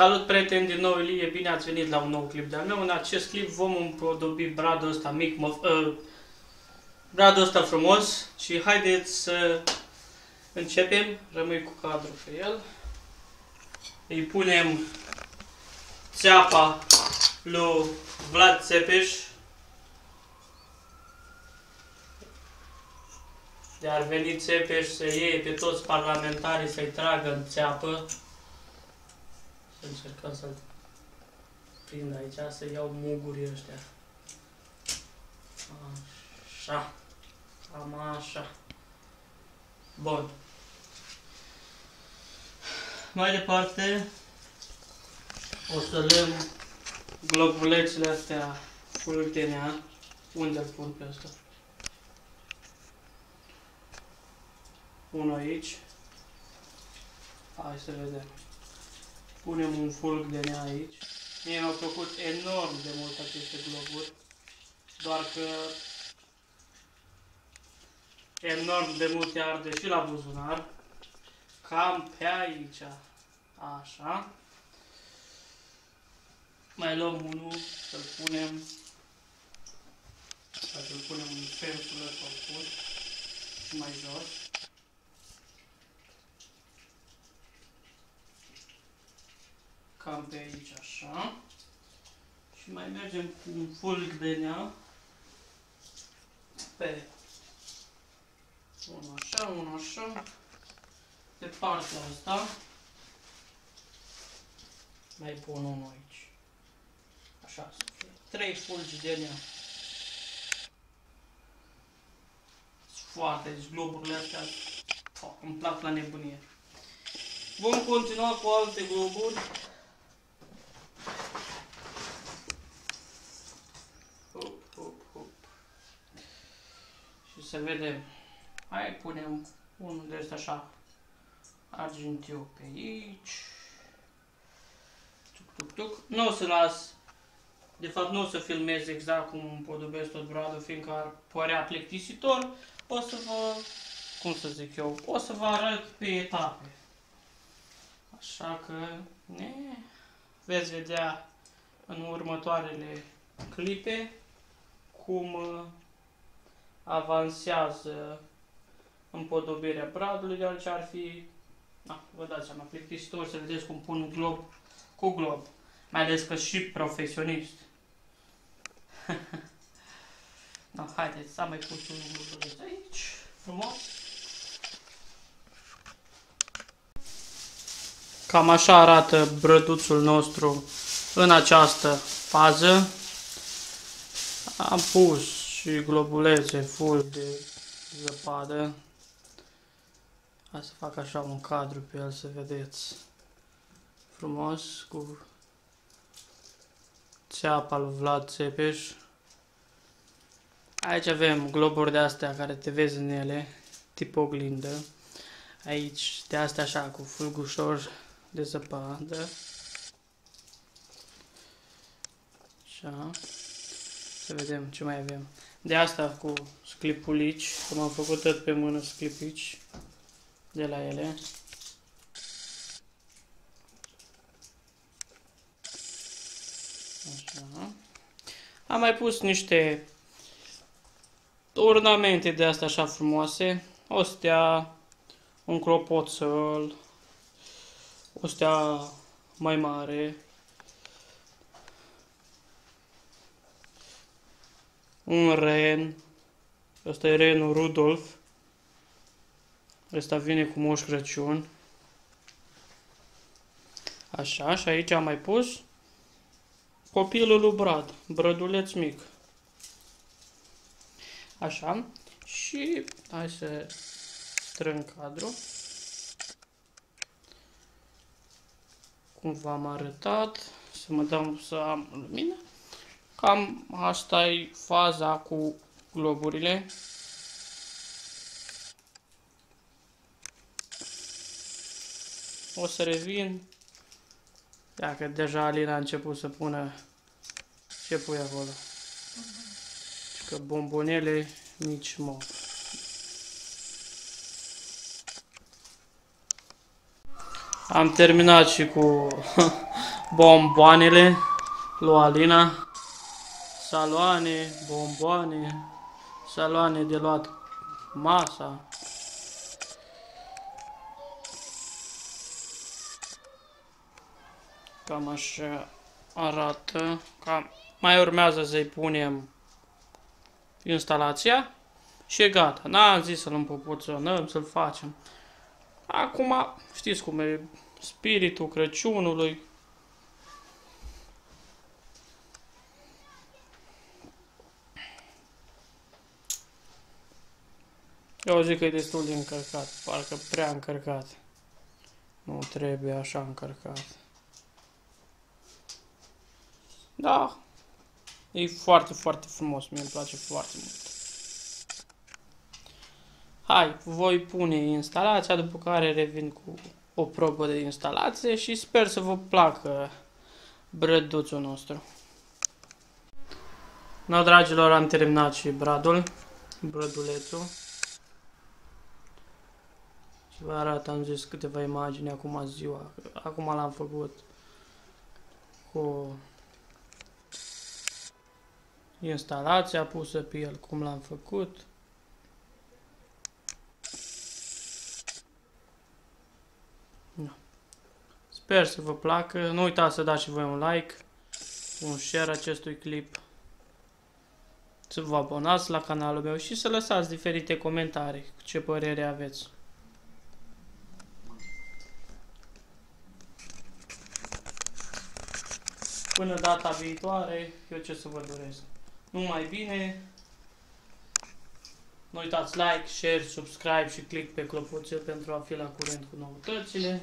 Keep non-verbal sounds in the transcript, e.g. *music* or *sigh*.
Salut prieteni, din nou Ilie, bine ați venit la un nou clip de-al meu. În acest clip vom împrodobi bradul ăsta mic, mă, uh, bradul ăsta frumos și haideți să începem. Rămâi cu cadru pe el. Îi punem țeapa lui Vlad Țepeș. De ar veni Țepeș să iei pe toți parlamentarii să-i tragă în țeapă. Să încercăm să-l prind aici, să iau mugurii ăștia. Așa. Cam așa. Bun. Mai departe, o să lăm globulețele astea fulgenea. Unde-l pun pe ăsta? Unul aici. Hai să vedem. Punem un fulg de nea aici. Mie mi-au plăcut enorm de mult aceste globuri. Doar că enorm de mult arde și la buzunar. Cam pe aici. Așa. Mai luăm unul, să-l punem. Să-l punem în felul ăsta pus. Și mai jos. Cam pe aici, așa. Și mai mergem cu un fulg de nea pe unul așa, unul așa. Pe partea asta mai pun unul aici. Așa să fie. Trei fulgi de nea. Foarte, deci globurile astea îmi plac la nebunie. Vom continua cu alte globuri. Și să vedem. Hai punem unul de ăsta așa argintiu pe aici. Tuc, tuc, tuc. Nu o să las, de fapt nu o să filmez exact cum împodobesc tot bradul, fiindcă ar părea plictisitor. O să vă, cum să zic eu, o să vă arăt pe etape. Așa că ne veți vedea în următoarele clipe cum uh, avansează împodobirea bradului, deoarece ar fi, na, vă dați seama, plictisitor să vedeți cum pun un glob cu glob. Mai ales că și profesionist. no, *laughs* haideți, să mai pus un globuleț aici, frumos. Cam așa arată brăduțul nostru în această fază. Am pus și globulețe full de zăpadă. Hai să fac așa un cadru pe el să vedeți. Frumos cu țeapa lui Vlad Țepeș. Aici avem globuri de astea care te vezi în ele, tip oglindă. Aici de astea așa cu fulgușor de zăpadă. Așa. Să vedem ce mai avem. De asta cu sclipulici, că m-am făcut tot pe mână sclipici de la ele. Așa. Am mai pus niște ornamente de astea așa frumoase. O stea, un clopoțel, o stea mai mare. Un ren. Ăsta e renul Rudolf. Ăsta vine cu Moș Crăciun. Așa, și aici am mai pus copilul lui Brad, brăduleț mic. Așa, și hai să strâng cadru. Cum v-am arătat, să mă dăm să am lumină. Cam asta e faza cu globurile. O să revin. Dacă deja Alina a început să pună ce pui acolo. Că bombonele nici mă. Am terminat și cu *laughs* bomboanele lui Alina. Saloane, bomboane, saloane de luat masa. Cam așa arată. Cam mai urmează să-i punem instalația și e gata. N-am zis să-l împopoționăm, să-l facem. Acum, știți cum e spiritul Crăciunului. Eu zic că e destul de încărcat, parcă prea încărcat. Nu trebuie așa încărcat. Da, e foarte, foarte frumos, mie îmi place foarte mult. Hai, voi pune instalația, după care revin cu o probă de instalație și sper să vă placă brăduțul nostru. No, dragilor, am terminat și bradul, brădulețul. Și vă arăt, am zis câteva imagini acum ziua, acum l-am făcut cu instalația pusă pe el, cum l-am făcut. Da. Sper să vă placă. Nu uitați să dați și voi un like, un share acestui clip, să vă abonați la canalul meu și să lăsați diferite comentarii cu ce părere aveți. Până data viitoare, eu ce să vă doresc? Numai bine, nu uitați like, share, subscribe și click pe clopoțel pentru a fi la curent cu noutățile.